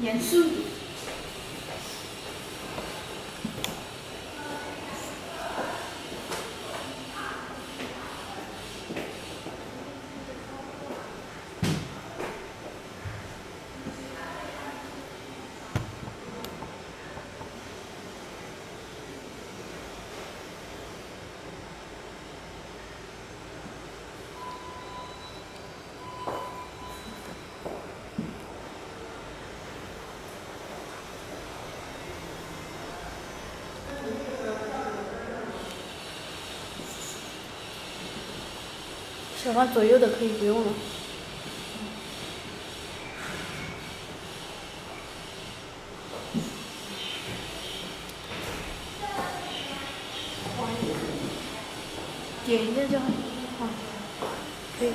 严肃。十万左右的可以不用了。点一下就好，好，可以。